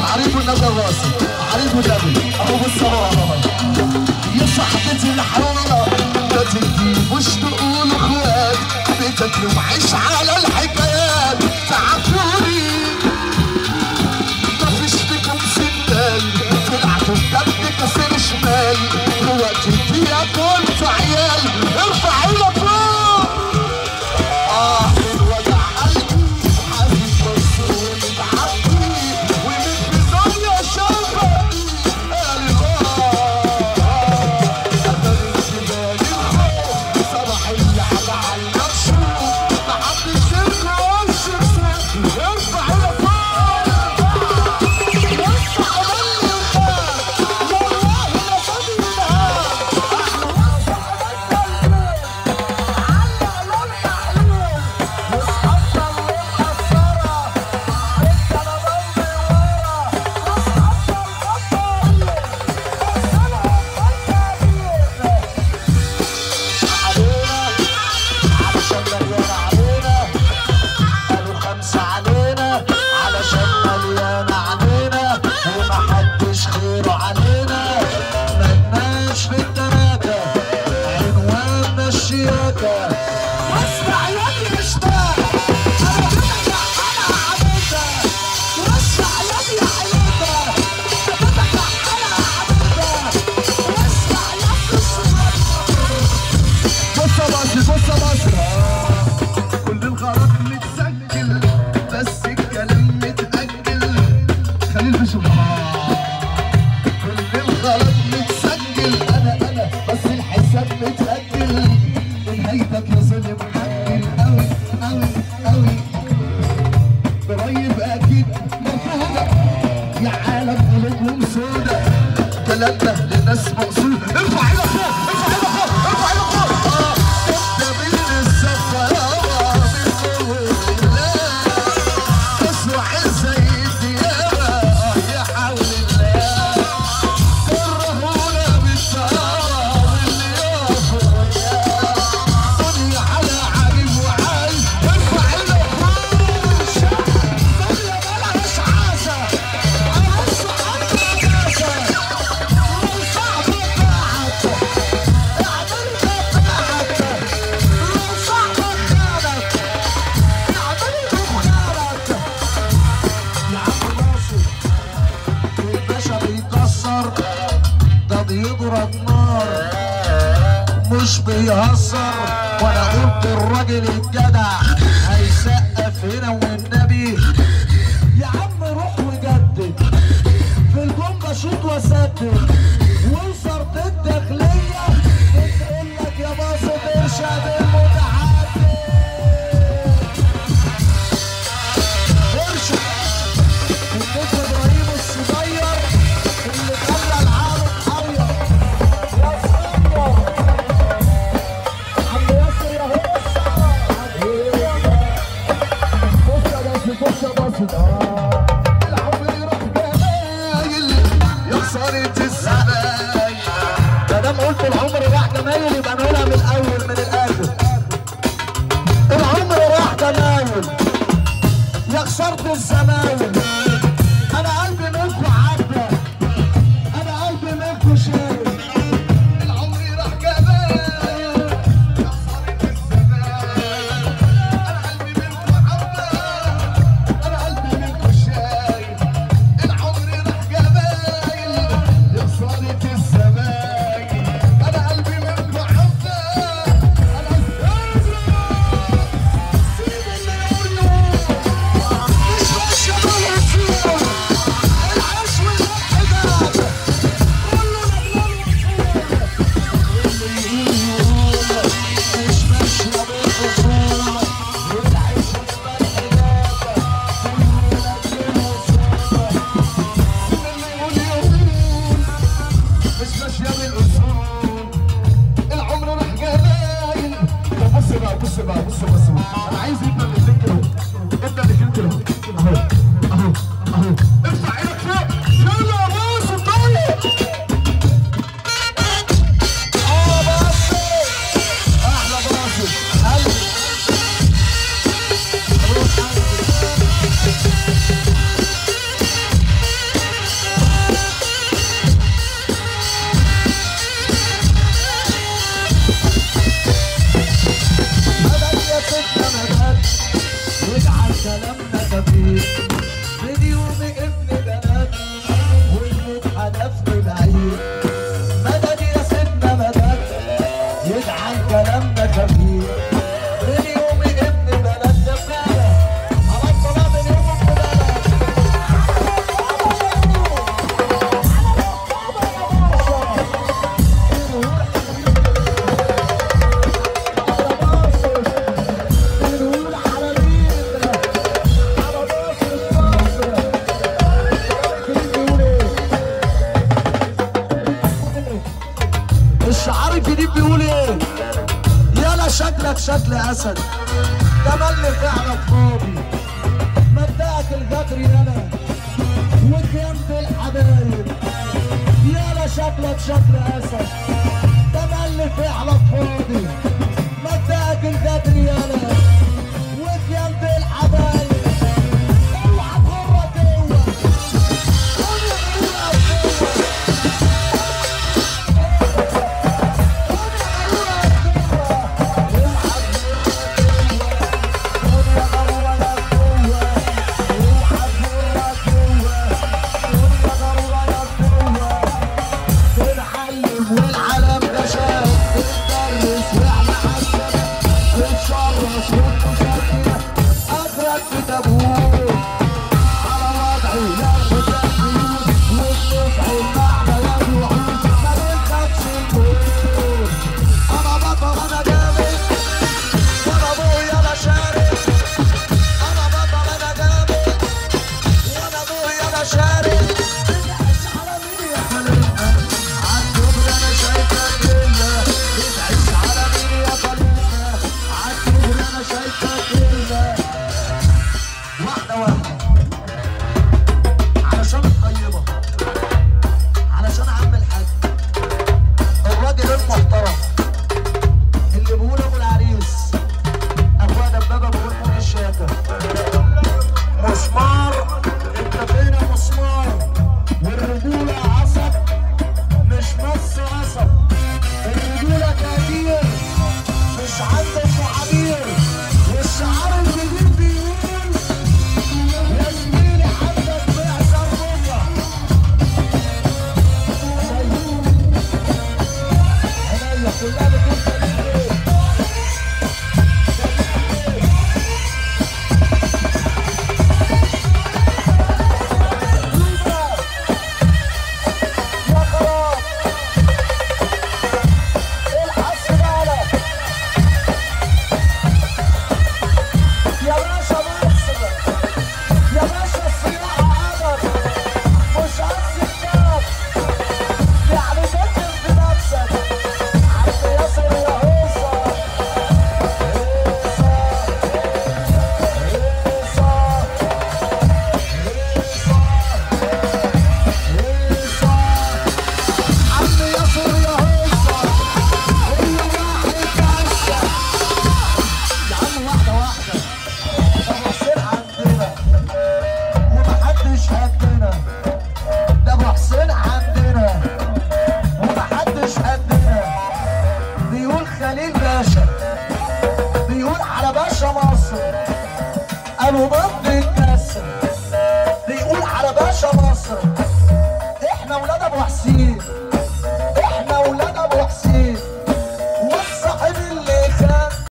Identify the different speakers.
Speaker 1: عريف النبي الراسي عريف النبي أبو الصراحه يا صاحبتي الحراره لا تكذب وش تقول اخوات بيتك ومعيش على الحكاية. غلط متسجل. أنا أنا بس الحساب متأجل. نهايتك يا ظالم مأجل قوي قوي قوي قريب أكيد. مفقودك يا عالم قلوبهم سودة. كلامنا لناس مقصود ارفع بيهزر وأنا قلت الراجل الجدع. هيسقف هنا والنبي. يا عم روح وجدد. في الجون شوط وسدد وصرت الداخلية. بتقول لك يا باص ترشد. تخسرت الزمان. about so so. And I used to be. daí. الاسد تملك على طبابي مدعك القدر أنا وجنب الحبايب. يلا شكلك شكل أسد. تملك على طبابي علشان الطيبة. علشان عم الحاج. الراجل المحترم. Yo, I'm over